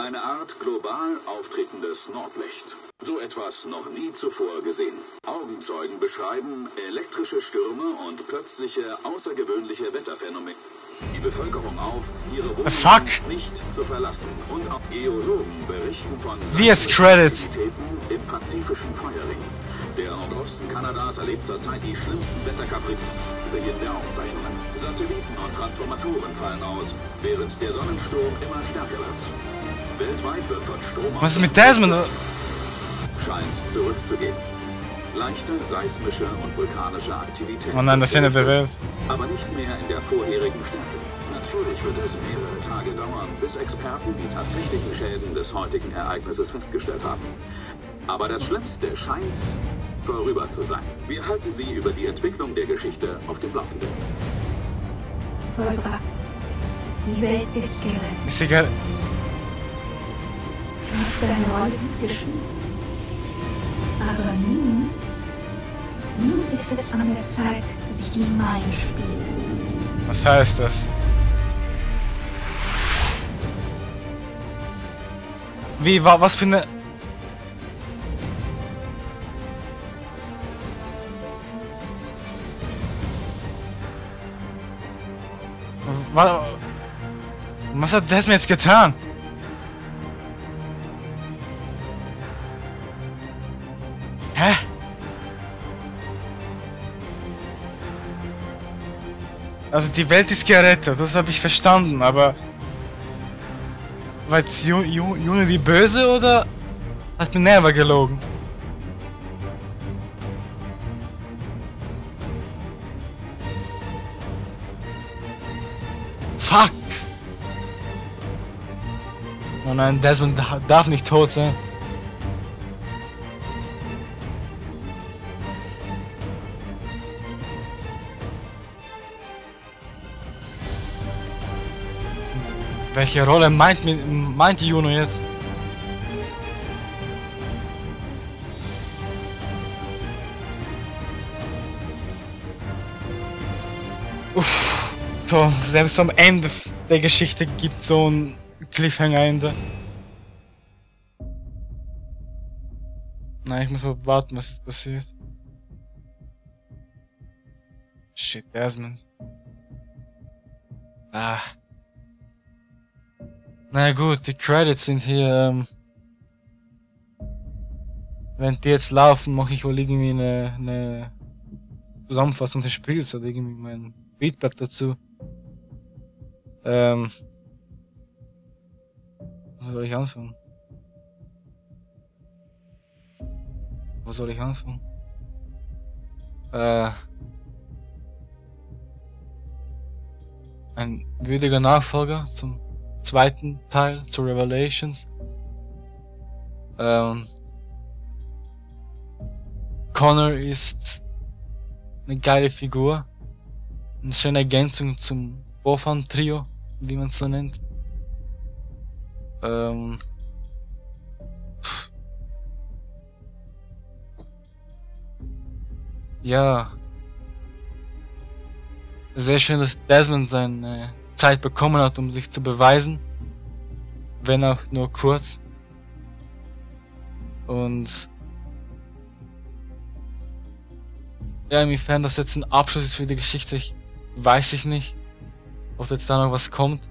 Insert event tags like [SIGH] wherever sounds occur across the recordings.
Eine Art global auftretendes Nordlicht. So etwas noch nie zuvor gesehen. Augenzeugen beschreiben elektrische Stürme und plötzliche außergewöhnliche Wetterphänomene. Die Bevölkerung auf, ihre Wohnungen Fuck. nicht zu verlassen. Und auch Geologen berichten von es Credits. Im pazifischen Feuerring. Der Nordosten Kanadas erlebt zurzeit die schlimmsten Wetterkapriten Beginn der Aufzeichnungen. Satelliten und Transformatoren fallen aus, während der Sonnensturm immer stärker wird. Was ist mit Desmond? scheint zurückzugehen. Leichte seismische und vulkanische Aktivität. Oh nein, das Ende der Welt. Aber nicht mehr in der vorherigen Stärke. Natürlich wird es mehrere Tage dauern, bis Experten die tatsächlichen Schäden des heutigen Ereignisses festgestellt haben. Aber das Schlimmste scheint vorüber zu sein. Wir halten Sie über die Entwicklung der Geschichte auf dem Laufenden. Vollbracht. Die Welt ist gerettet. Ist egal. Hast deine Rolle gut gespielt? Aber nun, nun ist es an der Zeit, dass ich die mein spiele. Was heißt das? Wie, wa, was für eine... Wa, was hat Desmond jetzt getan? Also die Welt ist gerettet, das habe ich verstanden, aber... War jetzt Ju Ju Juno die Böse oder hat Minerva gelogen? Fuck! Oh nein, Desmond da- darf nicht tot sein. Welche Rolle meint, meint Juno jetzt? Uff, so, selbst am Ende der Geschichte gibt so ein Cliffhanger-Ende. Nein, ich muss mal warten, was jetzt passiert. Shit, Desmond. Ah. Na gut, die Credits sind hier, ähm, wenn die jetzt laufen, mache ich wohl irgendwie eine, eine Zusammenfassung des Spiels oder irgendwie mein Feedback dazu. Ähm, wo soll ich anfangen? Wo soll ich anfangen? Äh, ein würdiger Nachfolger zum zweiten Teil zu Revelations. Ähm, Connor ist eine geile Figur. Eine schöne Ergänzung zum Bofan-Trio, wie man es so nennt. Ähm, ja. Sehr schön, dass Desmond seine Zeit bekommen hat, um sich zu beweisen. Wenn auch nur kurz. Und ja, inwiefern das jetzt ein Abschluss ist für die Geschichte, ich, weiß ich nicht. Ob jetzt da noch was kommt.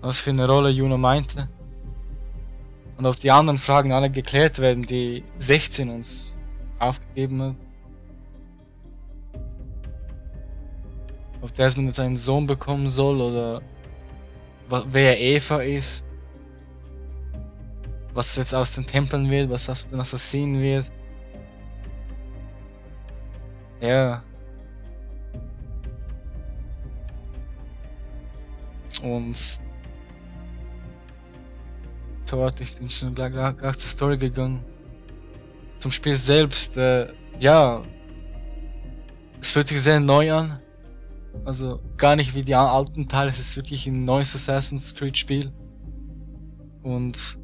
Was für eine Rolle Juno meinte. Und ob die anderen Fragen alle geklärt werden, die 16 uns aufgegeben hat. Ob Desmond jetzt einen Sohn bekommen soll oder wer Eva ist. Was jetzt aus den Tempeln wird, was aus den Assassinen wird. Ja. Und so warte, ich bin schon gleich, gleich, gleich zur Story gegangen. Zum Spiel selbst, äh, ja. Es fühlt sich sehr neu an. Also gar nicht wie die alten Teile, es ist wirklich ein neues Assassin's Creed Spiel. Und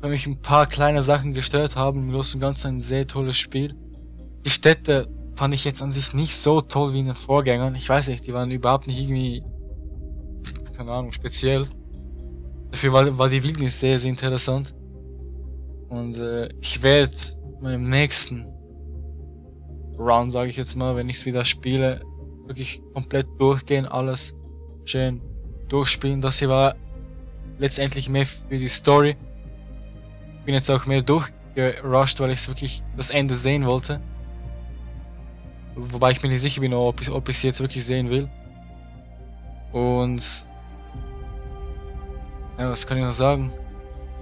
wenn mich ein paar kleine Sachen gestört haben, im Großen und Ganzen ein sehr tolles Spiel. Die Städte fand ich jetzt an sich nicht so toll wie in den Vorgängern. Ich weiß nicht, die waren überhaupt nicht irgendwie, keine Ahnung, speziell. Dafür war, war die Wildnis sehr, sehr interessant. Und äh, ich werde meinem nächsten Run, sage ich jetzt mal, wenn ich es wieder spiele, wirklich komplett durchgehen, alles schön durchspielen. Das hier war letztendlich mehr für die Story. Bin jetzt auch mehr durchgerusht, weil ich wirklich das Ende sehen wollte. Wobei ich mir nicht sicher bin, ob ich, ob sie jetzt wirklich sehen will. Und ja, was kann ich noch sagen?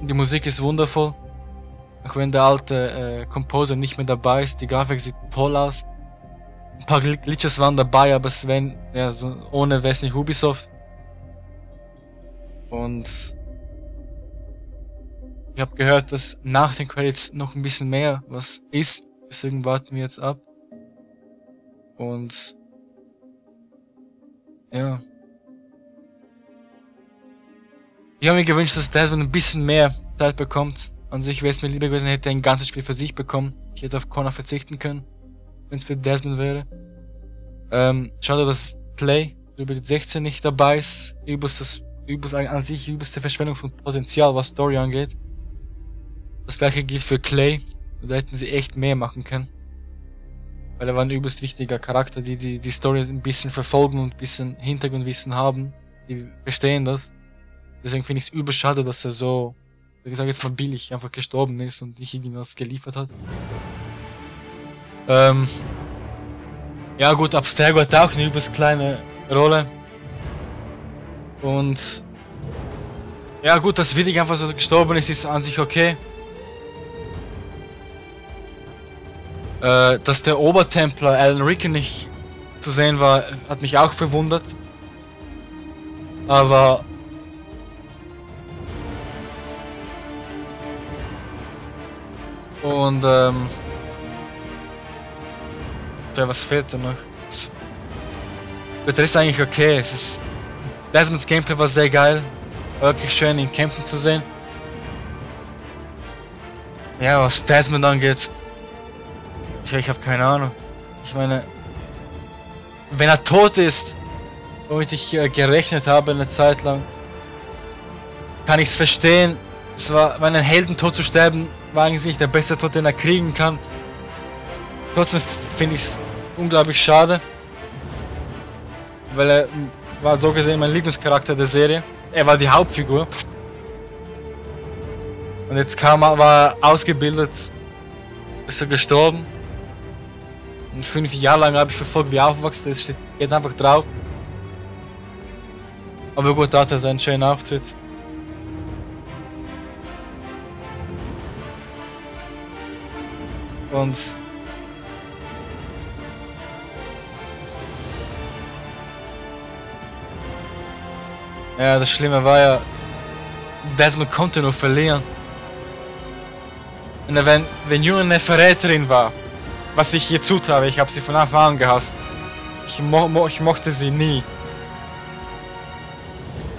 Die Musik ist wundervoll. Auch wenn der alte äh, Composer nicht mehr dabei ist, die Grafik sieht toll aus. Ein paar Glitches waren dabei, aber Sven, ja, so ohne wäre es nicht Ubisoft. Und ich habe gehört, dass nach den Credits noch ein bisschen mehr was ist. Deswegen warten wir jetzt ab. Und ja. Ich habe mir gewünscht, dass Desmond ein bisschen mehr Zeit bekommt. An sich wäre es mir lieber gewesen, hätte er ein ganzes Spiel für sich bekommen. Ich hätte auf Connor verzichten können, wenn es für Desmond wäre. Ähm, schade, dass Clay über die 16 nicht dabei ist. Übelst das, übelst an sich übelste Verschwendung von Potenzial, was Story angeht. Das gleiche gilt für Clay. Da hätten sie echt mehr machen können. Weil er war ein übelst wichtiger Charakter, die die, die Story ein bisschen verfolgen und ein bisschen Hintergrundwissen haben. Die verstehen das. Deswegen finde ich es übel schade, dass er so wie gesagt, jetzt mal billig einfach gestorben ist und nicht irgendwas geliefert hat. Ähm, ja gut, Abstergo hat auch eine übelst kleine Rolle. Und ja gut, dass Widdig einfach so gestorben ist, ist an sich okay. Äh, dass der Obertempler Alan Rickon nicht zu sehen war, hat mich auch verwundert. Aber Und ähm. Ja, was fehlt denn noch? Der ist eigentlich okay. Es ist. Desmonds Gameplay war sehr geil. wirklich schön, ihn campen zu sehen. Ja, was Desmond angeht. Ich, ich habe keine Ahnung. Ich meine. Wenn er tot ist, womit ich äh, gerechnet habe eine Zeit lang, kann ich es verstehen. Es war, meinen Helden tot zu sterben, war eigentlich nicht der beste Tod, den er kriegen kann. Trotzdem finde ich es unglaublich schade. Weil er war so gesehen mein Lieblingscharakter der Serie. Er war die Hauptfigur. Und jetzt kam er, war ausgebildet, ist er gestorben. Und fünf Jahre lang habe ich verfolgt, wie er aufwächst. Es steht geht einfach drauf. Aber gut, da hat er seinen schönen Auftritt. Und ja, das Schlimme war ja, Desmond konnte nur verlieren. Und wenn, wenn June eine Verräterin war, was ich ihr zutraue, ich habe sie von Anfang an gehasst. Ich, mo mo ich mochte sie nie.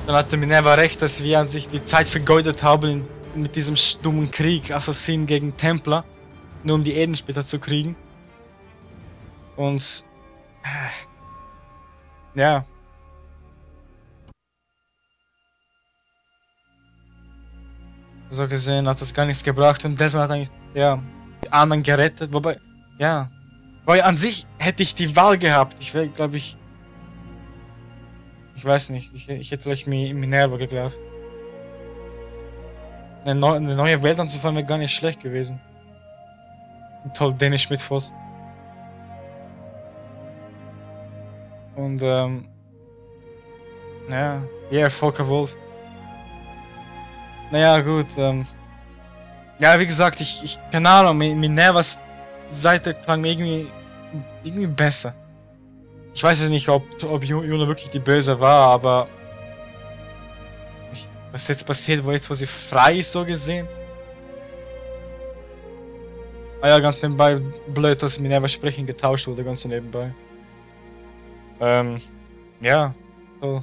Dann hatte Minerva recht, dass wir an sich die Zeit vergeudet haben mit diesem stummen Krieg, Assassinen gegen Templer nur um die Eden später zu kriegen. Und äh, ja. So gesehen hat das gar nichts gebracht und Desmond hat eigentlich, ja, die anderen gerettet, wobei, ja. Weil an sich hätte ich die Wahl gehabt. Ich wäre, glaube ich, ich weiß nicht, ich, ich hätte vielleicht Minerva geglaubt. Eine, neu, eine neue Welt anzufangen wäre gar nicht schlecht gewesen. Toll, Dennis Schmidt-Voss. Und, ähm, ja, yeah, Volker Wolf. Naja, gut, ähm, ja, wie gesagt, ich, ich keine Ahnung, Minervas Seite klang mir irgendwie, irgendwie besser. Ich weiß jetzt nicht, ob, ob Juno wirklich die Böse war, aber was jetzt passiert, wo jetzt, wo sie frei ist, so gesehen, Ah ja, ganz nebenbei, blöd, dass Minerva Sprechen getauscht wurde, ganz nebenbei. Ähm, ja, so.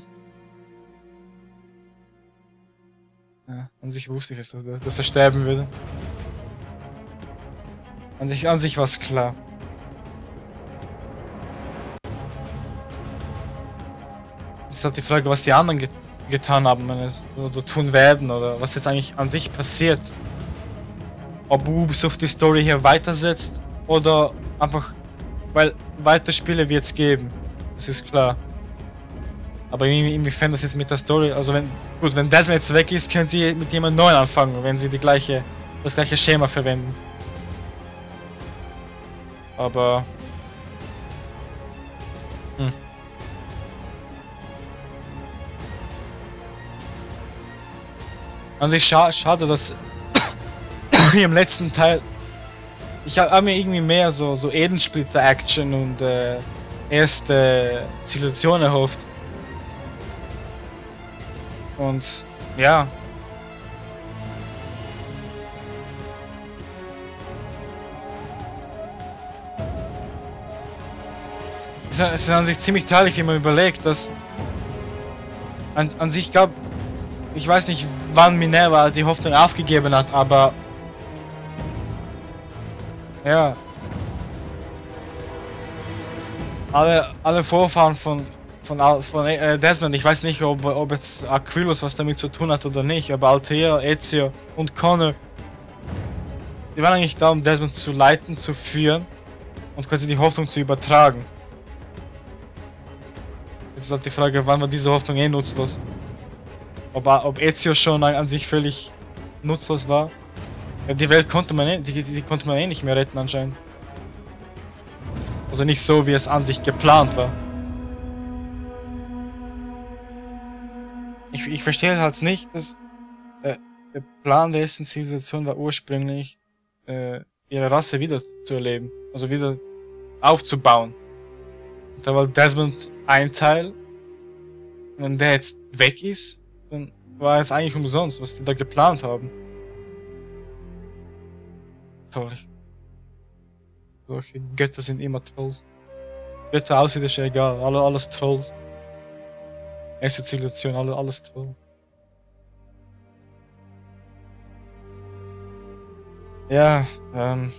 Ja, an sich wusste ich es, dass, dass er sterben würde. An sich, an sich war es klar. Ist halt die Frage, was die anderen getan haben oder tun werden oder was jetzt eigentlich an sich passiert. Ob Ubisoft die Story hier weitersetzt oder einfach, weil weitere Spiele wird es geben. Das ist klar. Aber inwiefern das jetzt mit der Story, also wenn, gut, wenn Desmond jetzt weg ist, können sie mit jemand Neuen anfangen, wenn sie die gleiche, das gleiche Schema verwenden. Aber, hm. An sich scha schade, dass [COUGHS] hier im letzten Teil ich habe mir irgendwie mehr so so Edensplitter Action und äh, erste Zivilisation erhofft. Und ja. Es ist an sich ziemlich traurig, wie man überlegt, dass an, an sich gab, ich weiß nicht, wann Minerva die Hoffnung aufgegeben hat, aber ja. Alle, alle Vorfahren von von, von äh, Desmond. Ich weiß nicht, ob, ob jetzt Aquilus was damit zu tun hat oder nicht, aber Altair, Ezio und Connor, die waren eigentlich da, um Desmond zu leiten, zu führen und quasi die Hoffnung zu übertragen. Jetzt ist halt die Frage, wann war diese Hoffnung eh nutzlos? Ob, ob Ezio schon an, an sich völlig nutzlos war? Ja, die Welt konnte man eh, die, die konnte man eh nicht mehr retten anscheinend. Also nicht so, wie es an sich geplant war. Ich, ich verstehe halt nicht, dass äh, der Plan der ersten Zivilisation war ursprünglich, äh, ihre Rasse wieder zu erleben. Also wieder aufzubauen. Und da war Desmond ein Teil. Wenn der jetzt weg ist, dann war es eigentlich umsonst, was die da geplant haben. Toll. Solche Götter sind immer Trolls. Götter außerirdische egal, alle, alles Trolls. Erste Zivilisation, alle, alles toll. Ja, ähm.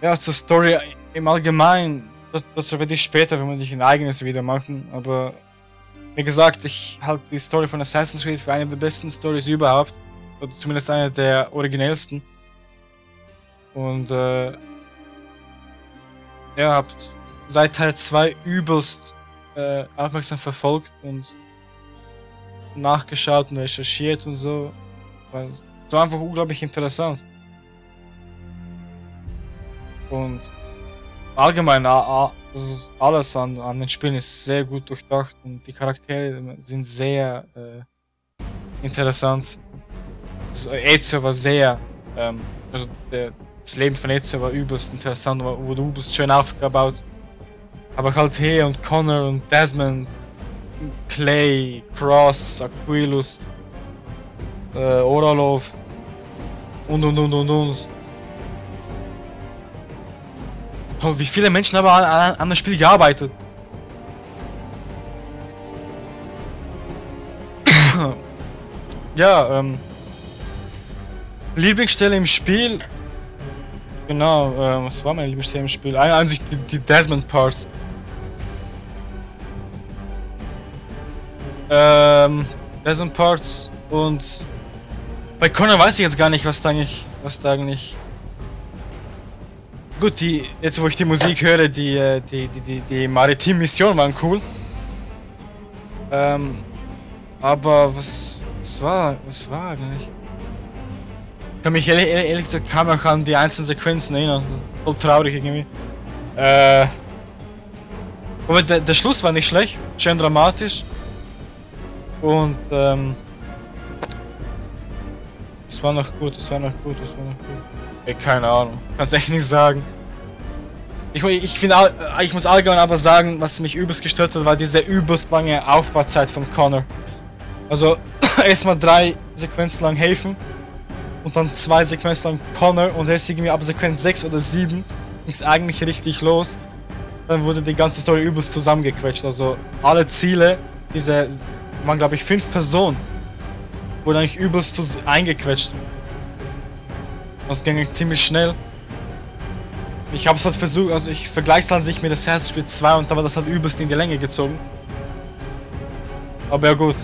Ja, zur Story im Allgemeinen, das, das werde ich später, wenn wir nicht ein eigenes Video machen, aber wie gesagt, ich halte die Story von Assassin's Creed für eine der besten Stories überhaupt. Oder zumindest eine der originellsten. Und äh, ja, habt seit Teil 2 übelst äh, aufmerksam verfolgt und nachgeschaut und recherchiert und so. Weil es war einfach unglaublich interessant. Und allgemein also alles an, an den Spielen ist sehr gut durchdacht und die Charaktere sind sehr äh, interessant. Also Ezio war sehr, ähm, also der, das Leben von Ezio war übelst interessant, wurde übelst schön aufgebaut. Aber halt hier und Connor und Desmond, Clay, Cross, Aquilus, äh, Oralov und und und und und. Toll, wie viele Menschen haben an, an, an das Spiel gearbeitet? [COUGHS] ja, ähm. Lieblingsstelle im Spiel. Genau, äh, was war meine Lieblingsstelle im Spiel? Einzig die, die Desmond-Parts. Ähm, Desmond Parts und bei Connor weiß ich jetzt gar nicht, was da eigentlich, was da eigentlich. Gut, die, jetzt wo ich die Musik höre, die, äh, die, die, die, die Maritim-Mission waren cool. Ähm, aber was, was war, was war eigentlich? Ich kann mich ehrlich, ehrlich gesagt kaum noch an die einzelnen Sequenzen erinnern. Voll traurig irgendwie. Äh, aber der, der Schluss war nicht schlecht, schön dramatisch. Und ähm, es war noch gut, es war noch gut, es war noch gut. Ey, keine Ahnung. Kann's echt nicht sagen. Ich, ich finde, ich muss allgemein aber sagen, was mich übelst gestört hat, war diese übelst lange Aufbauzeit von Connor. Also, [CLEARS THROAT] erstmal drei Sequenzen lang helfen und dann zwei Sequenzen lang Connor und erst irgendwie ab Sequenz 6 oder 7 ging es eigentlich richtig los. Dann wurde die ganze Story übelst zusammengequetscht. Also, alle Ziele, diese waren, glaube ich, fünf Personen. Wurden eigentlich übelst eingequetscht. Das ging ziemlich schnell. Ich habe es halt versucht, also ich vergleiche es an sich mit Assassin's Creed 2 und war das halt übelst in die Länge gezogen. Aber ja gut.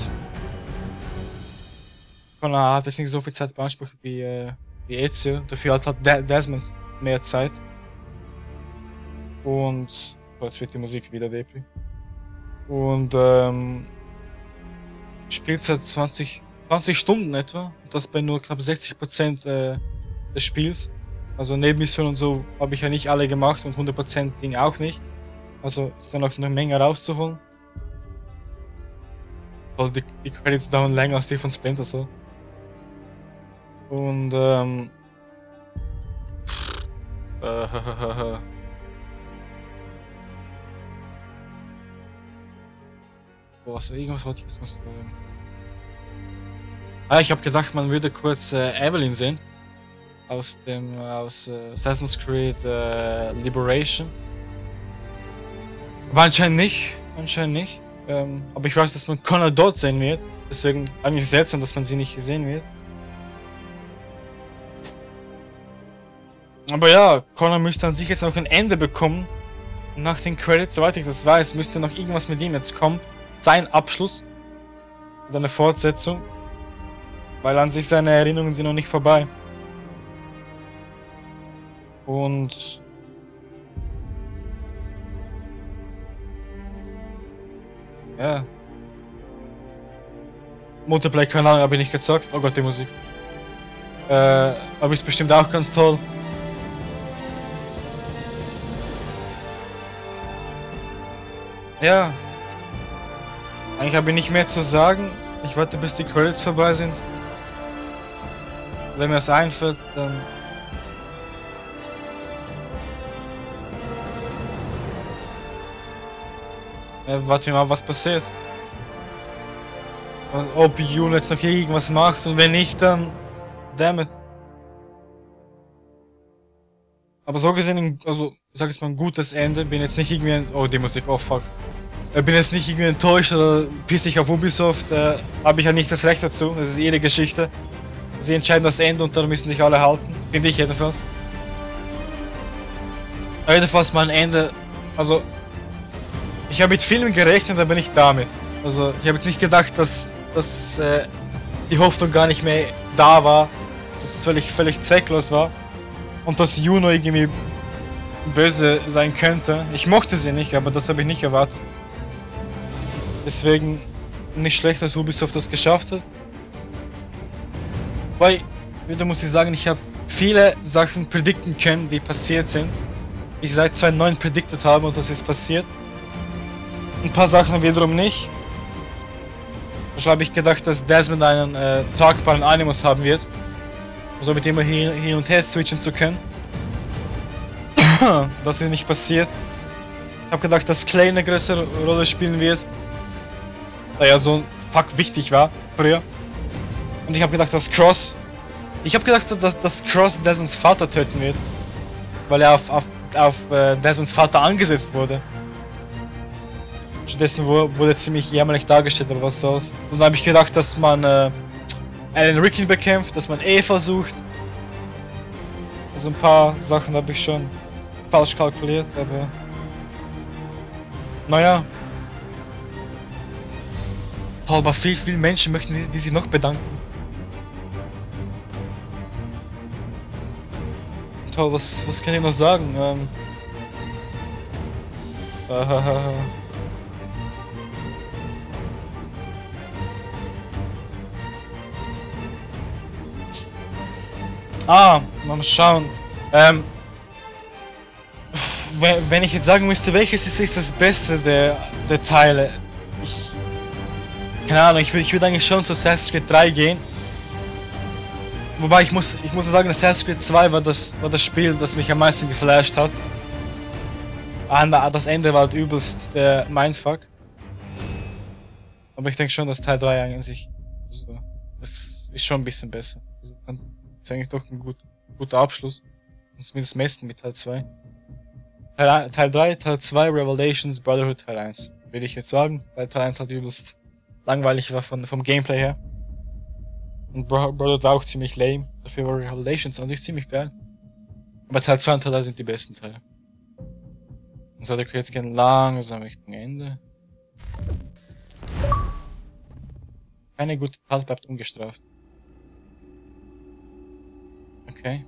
Connor hat jetzt nicht so viel Zeit beansprucht wie, äh, wie Ezio. Dafür hat, De Desmond mehr Zeit. Und. Oh, jetzt wird die Musik wieder Depri. Und ähm, spielt seit 20, 20 Stunden etwa. Das bei nur knapp 60% äh, des Spiels. Also Nebenmissionen und so habe ich ja nicht alle gemacht und 100% Ding auch nicht. Also ist da noch eine Menge rauszuholen. Also die, die Credits dauern länger als die von Splinter so. Und ähm. Pff, äh, [LAUGHS] Was, irgendwas wollte ich jetzt noch sagen. Ah, ich habe gedacht, man würde kurz äh, Evelyn sehen. Aus dem, aus äh, Assassin's Creed äh, Liberation. Aber anscheinend nicht. Anscheinend nicht. Ähm, aber ich weiß, dass man Connor dort sehen wird. Deswegen eigentlich seltsam, dass man sie nicht sehen wird. Aber ja, Connor müsste an sich jetzt noch ein Ende bekommen. Nach den Credits, soweit ich das weiß, müsste noch irgendwas mit ihm jetzt kommen sein Abschluss oder eine Fortsetzung, weil an sich seine Erinnerungen sind noch nicht vorbei. Und ja. Multiplayer-Kanal habe ich nicht gezockt. Oh Gott, die Musik. Äh, aber ist bestimmt auch ganz toll. Ja, eigentlich habe ich nicht mehr zu sagen. Ich warte, bis die Credits vorbei sind. Wenn mir das einfällt, dann... Ja, warte mal, was passiert. Und ob Jun jetzt noch irgendwas macht und wenn nicht, dann... Dammit. Aber so gesehen, also, sag ich mal, ein gutes Ende. Bin jetzt nicht irgendwie ein... Oh, die Musik, oh fuck. Ich bin jetzt nicht irgendwie enttäuscht oder pissig auf Ubisoft. Äh, Habe ich ja nicht das Recht dazu. Das ist ihre Geschichte. Sie entscheiden das Ende und dann müssen sich alle halten. Finde ich jedenfalls. Aber jedenfalls mein Ende. Also. Ich habe mit Filmen gerechnet, aber nicht damit. Also ich habe jetzt nicht gedacht, dass, dass äh, die Hoffnung gar nicht mehr da war. Dass es völlig, völlig zwecklos war. Und dass Juno irgendwie böse sein könnte. Ich mochte sie nicht, aber das habe ich nicht erwartet. Deswegen nicht schlecht, dass Ubisoft das geschafft hat. Weil, wieder muss ich sagen, ich habe viele Sachen predikten können, die passiert sind. Ich seit 2009 prediktet habe und das ist passiert. Ein paar Sachen wiederum nicht. So habe ich gedacht, dass Desmond einen äh, tragbaren Animus haben wird. Um so mit immer hin, hin und her switchen zu können. [COUGHS] das ist nicht passiert. Ich habe gedacht, dass Clay eine größere Rolle spielen wird da ja so fuck wichtig war früher. Und ich habe gedacht, dass Cross. Ich habe gedacht, dass, dass Cross Desmonds Vater töten wird. Weil er auf, auf, auf äh, Desmonds Vater angesetzt wurde. Stattdessen wurde ziemlich jämmerlich dargestellt, aber was soll's. Und dann habe ich gedacht, dass man äh, Alan Rickin bekämpft, dass man Eva sucht. Also ein paar Sachen habe ich schon falsch kalkuliert, aber. Naja, Paul, aber viel, viele Menschen möchten die, die sich noch bedanken. Toll, was, was kann ich noch sagen? Ähm. Äh, [LAUGHS] Ah, mal schauen. Ähm, wenn ich jetzt sagen müsste, welches ist, ist das Beste der, der Teile, ich, keine Ahnung, ich würde ich würd eigentlich schon zu Assassin's Creed 3 gehen. Wobei ich muss, ich muss sagen, Assassin's Creed 2 war das, war das Spiel, das mich am meisten geflasht hat. Ah, das Ende war halt übelst der Mindfuck. Aber ich denke schon, dass Teil 3 eigentlich. Also, das ist schon ein bisschen besser. Also, das ist eigentlich doch ein gut, guter Abschluss. Zumindest meisten mit Teil 2. Teil, Teil 3, Teil 2, Revelations, Brotherhood, Teil 1. Würde ich jetzt sagen, weil Teil 1 hat übelst langweilig war von, vom Gameplay her. Und Brother war auch ziemlich lame. Dafür war Revelations an sich ziemlich geil. Aber Teil 2 und Teil 3 sind die besten Teile. Und so, der jetzt gehen langsam Richtung Ende. Keine gute Tat bleibt ungestraft. Okay.